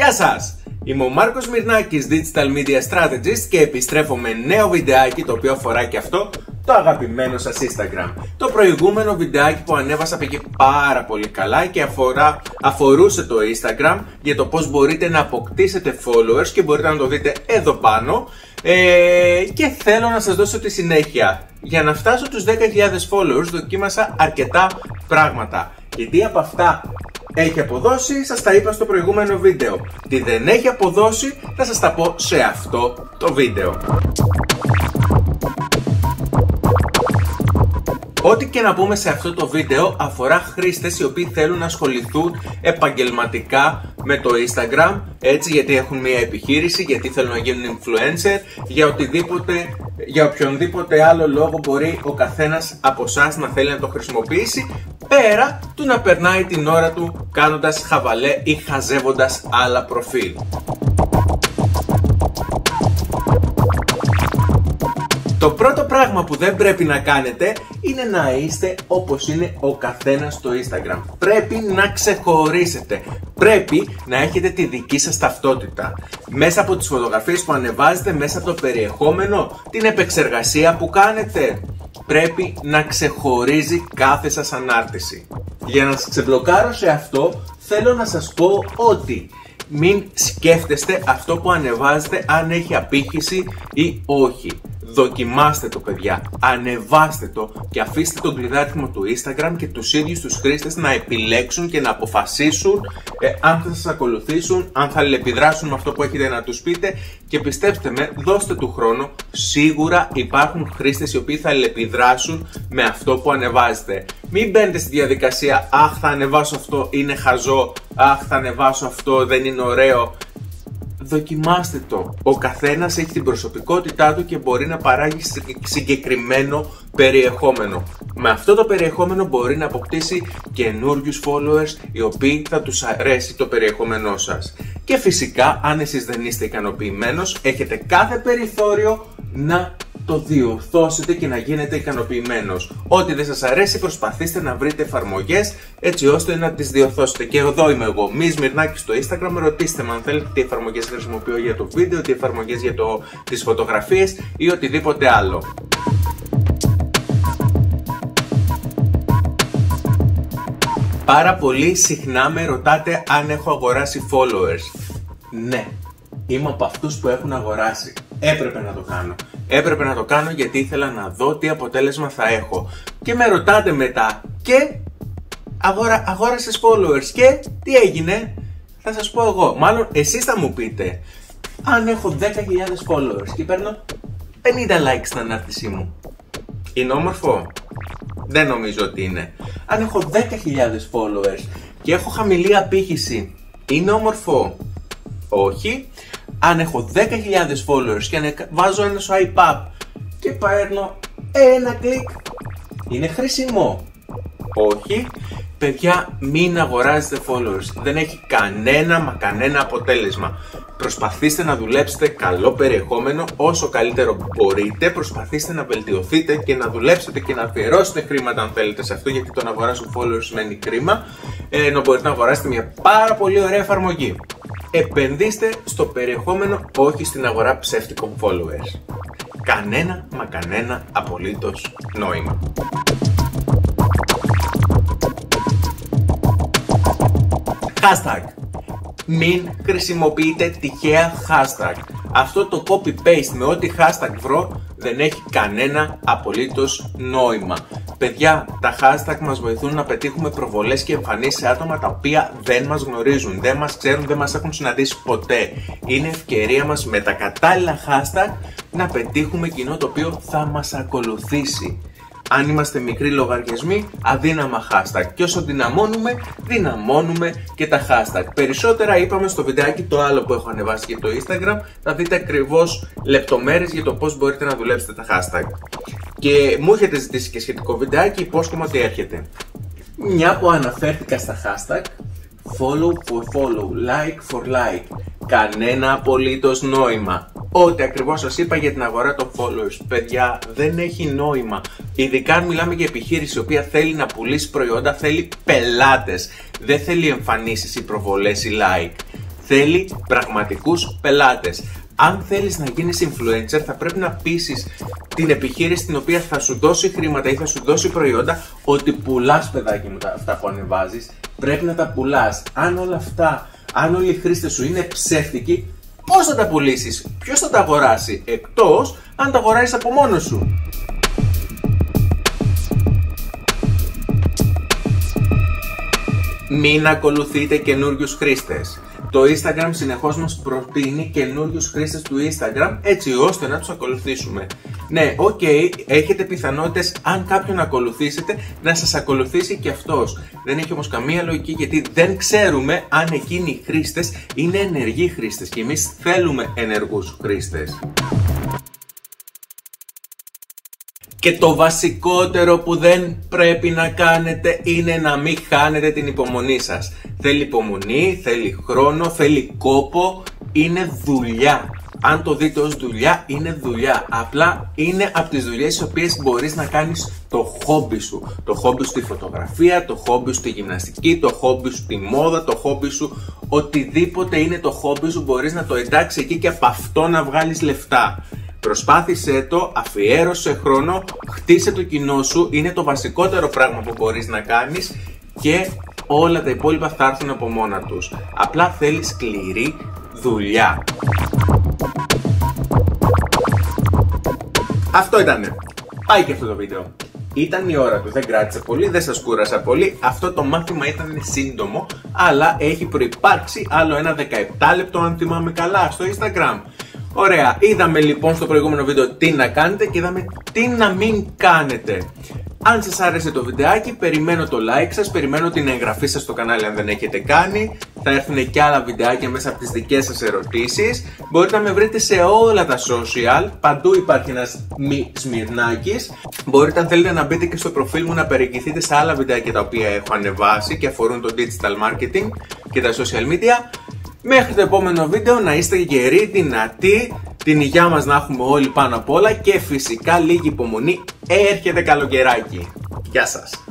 Γεια σας! Είμαι ο Μάρκος Μυρνάκης, Digital Media Strategist και επιστρέφω με νέο βιντεάκι το οποίο αφορά και αυτό το αγαπημένο σας Instagram. Το προηγούμενο βιντεάκι που ανέβασα πήγε πάρα πολύ καλά και αφορά, αφορούσε το Instagram για το πώς μπορείτε να αποκτήσετε followers και μπορείτε να το δείτε εδώ πάνω ε, και θέλω να σας δώσω τη συνέχεια. Για να φτάσω τους 10.000 followers δοκίμασα αρκετά πράγματα. Γιατί από αυτά έχει αποδώσει, σας τα είπα στο προηγούμενο βίντεο. Τι δεν έχει αποδώσει, θα σας τα πω σε αυτό το βίντεο. Ό,τι και να πούμε σε αυτό το βίντεο αφορά χρήστες οι οποίοι θέλουν να ασχοληθούν επαγγελματικά με το Instagram έτσι γιατί έχουν μια επιχείρηση, γιατί θέλουν να γίνουν influencer για οτιδήποτε, για οποιονδήποτε άλλο λόγο μπορεί ο καθένας από εσάς να θέλει να το χρησιμοποιήσει πέρα του να περνάει την ώρα του κάνοντας χαβαλέ ή χαζεύοντας άλλα προφίλ. Το πρώτο πράγμα που δεν πρέπει να κάνετε είναι να είστε όπως είναι ο καθένας στο Instagram. Πρέπει να ξεχωρίσετε. Πρέπει να έχετε τη δική σας ταυτότητα. Μέσα από τις φωτογραφίες που ανεβάζετε, μέσα από το περιεχόμενο, την επεξεργασία που κάνετε. Πρέπει να ξεχωρίζει κάθε σας ανάρτηση. Για να σας ξεμπλοκάρω σε αυτό, θέλω να σας πω ότι μην σκέφτεστε αυτό που ανεβάζετε αν έχει απήχηση ή όχι. Δοκιμάστε το παιδιά, ανεβάστε το και αφήστε το κλειδάτιμο του Instagram και τους ίδιους τους χρήστες να επιλέξουν και να αποφασίσουν ε, αν θα σας ακολουθήσουν, αν θα επιδράσουν με αυτό που έχετε να τους πείτε. Και πιστέψτε με, δώστε του χρόνο, σίγουρα υπάρχουν χρήστες οι οποίοι θα επιδράσουν με αυτό που ανεβάζετε. Μην μπαίνετε στη διαδικασία, αχ θα ανεβάσω αυτό, είναι χαζό, αχ θα ανεβάσω αυτό, δεν είναι ωραίο δοκιμάστε το. Ο καθένας έχει την προσωπικότητά του και μπορεί να παράγει συγκεκριμένο περιεχόμενο. Με αυτό το περιεχόμενο μπορεί να αποκτήσει καινούριους followers οι οποίοι θα τους αρέσει το περιεχόμενό σας. Και φυσικά αν εσείς δεν είστε ικανοποιημένος έχετε κάθε περιθώριο να το διορθώσετε και να γίνετε ικανοποιημένος. Ό,τι δεν σας αρέσει, προσπαθήστε να βρείτε εφαρμογές έτσι ώστε να τις διορθώσετε. Και εδώ είμαι εγώ, μη Σμυρνάκης στο Instagram. Ρωτήστε με αν θέλετε τι εφαρμογές χρησιμοποιώ για το βίντεο, τι εφαρμογές για το, τις φωτογραφίες ή οτιδήποτε άλλο. Πάρα πολύ συχνά με ρωτάτε αν έχω αγοράσει followers. Ναι, είμαι από αυτούς που έχουν αγοράσει. Έπρεπε να το κάνω. Έπρεπε να το κάνω γιατί ήθελα να δω τι αποτέλεσμα θα έχω. Και με ρωτάτε μετά και αγορα, αγόρασες followers και τι έγινε; Θα σας πω εγώ. Μάλλον εσείς θα μου πείτε. Αν έχω 10.000 followers και παίρνω 50 likes στην ανάρτησή μου. Είναι όμορφο; Δεν νομίζω ότι είναι. Αν έχω 10.000 followers και έχω χαμηλή απήχηση. Είναι όμορφο; Όχι αν έχω 10.000 followers και βάζω ένα swipe up και παίρνω ένα κλικ, είναι χρήσιμο. Όχι, παιδιά μην αγοράζετε followers, δεν έχει κανένα μα κανένα αποτέλεσμα. Προσπαθήστε να δουλέψετε καλό περιεχόμενο. Όσο καλύτερο μπορείτε, προσπαθήστε να βελτιωθείτε και να δουλέψετε και να αφιερώσετε χρήματα αν θέλετε σε αυτό γιατί το να αγοράσουν followers σημαίνει κρίμα, ενώ μπορείτε να αγοράσετε μια πάρα πολύ ωραία εφαρμογή επενδύστε στο περιεχόμενο, όχι στην αγορά ψεύτικων followers. Κανένα μα κανένα απολύτως νόημα. Hashtag. Μην χρησιμοποιείτε τυχαία hashtag. Αυτό το copy-paste με ό,τι hashtag βρω δεν έχει κανένα απολύτως νόημα. Παιδιά, τα hashtag μας βοηθούν να πετύχουμε προβολές και εμφανίσεις σε άτομα τα οποία δεν μας γνωρίζουν, δεν μας ξέρουν, δεν μας έχουν συναντήσει ποτέ. Είναι ευκαιρία μας με τα κατάλληλα hashtag να πετύχουμε κοινό το οποίο θα μας ακολουθήσει αν είμαστε μικροί λογαριασμοί, αδύναμα hashtag. Και όσο δυναμώνουμε, δυναμώνουμε και τα hashtag. Περισσότερα είπαμε στο βιντεάκι το άλλο που έχω ανεβάσει για το Instagram. Θα δείτε ακριβώς λεπτομέρειες για το πώς μπορείτε να δουλέψετε τα hashtag. Και μου έχετε ζητήσει και σχετικό βιντεάκι, υπόσχομαι ότι έρχεται. Μια που αναφέρθηκα στα hashtag, follow for follow, like for like. Κανένα απολύτως νόημα. Ό,τι ακριβώς σας είπα για την αγορά των followers. Παιδιά, δεν έχει νόημα. Ειδικά αν μιλάμε για επιχείρηση η οποία θέλει να πουλήσει προϊόντα, θέλει πελάτες. Δεν θέλει εμφανίσεις ή προβολές ή like. θέλει πραγματικούς πελάτες. Αν θέλεις να γίνεις influencer θα πρέπει να πείσεις την επιχείρηση την οποία θα σου δώσει χρήματα ή θα σου δώσει προϊόντα ότι πουλάς παιδάκι μου αυτά που ανεβάζεις. Πρέπει να τα πουλάς. Αν όλα αυτά, αν όλοι οι χρήστες σου είναι ψεύτικοι, πώς θα τα πουλήσεις, ποιος θα τα αγοράσει, εκτός αν τα αγοράσεις από μόνος σου. Μην ακολουθείτε καινούριους χρήστες. Το Instagram συνεχώς μας προτείνει καινούριους χρήστες του Instagram έτσι ώστε να τους ακολουθήσουμε. Ναι, OK, okay, έχετε πιθανότητες αν κάποιον ακολουθήσετε να σας ακολουθήσει και αυτός. Δεν έχει όμως καμία λογική γιατί δεν ξέρουμε αν εκείνοι οι χρήστες είναι ενεργοί χρήστες και εμείς θέλουμε ενεργούς χρήστες. Και το βασικότερο που δεν πρέπει να κάνετε είναι να μην χάνετε την υπομονή σας. Θέλει υπομονή, θέλει χρόνο, θέλει κόπο, είναι δουλειά. Αν το δείτε ως δουλειά, είναι δουλειά. Απλά είναι από τις δουλειές τις οποίες μπορείς να κάνεις το χόμπι σου. Το χόμπι σου στη φωτογραφία, το χόμπι σου στη γυμναστική, το χόμπι σου στη μόδα, το χόμπι σου οτιδήποτε είναι το χόμπι σου μπορείς να το εντάξει εκεί και από αυτό να βγάλεις λεφτά. Προσπάθησέ το, αφιέρωσε χρόνο, χτίσε το κοινό σου, είναι το βασικότερο πράγμα που μπορείς να κάνεις και όλα τα υπόλοιπα θα έρθουν από μόνα τους. Απλά θέλεις σκληρή δουλειά. Αυτό ήτανε. Πάει και αυτό το βίντεο. Ήταν η ώρα του, δεν κράτησε πολύ, δεν σας κούρασα πολύ. Αυτό το μάθημα ήταν σύντομο, αλλά έχει προϋπάρξει άλλο ένα 17 λεπτό αν θυμάμαι καλά στο Instagram. Ωραία, είδαμε λοιπόν στο προηγούμενο βίντεο τι να κάνετε και είδαμε τι να μην κάνετε. Αν σας άρεσε το βιντεάκι, περιμένω το like σας, περιμένω την εγγραφή σας στο κανάλι αν δεν έχετε κάνει. Θα έρθουν και άλλα βιντεάκια μέσα από τις δικές σας ερωτήσεις. Μπορείτε να με βρείτε σε όλα τα social, παντού υπάρχει ένας μη σμυρνάκης. Μπορείτε αν θέλετε να μπείτε και στο προφίλ μου να περιηγηθείτε σε άλλα βιντεάκια τα οποία έχω ανεβάσει και αφορούν το digital marketing και τα social media. Μέχρι το επόμενο βίντεο να είστε γεροί, δυνατοί, την υγειά μας να έχουμε όλοι πάνω απ' όλα και φυσικά λίγη υπομονή έρχεται καλοκαιράκι. Γεια σας!